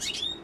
you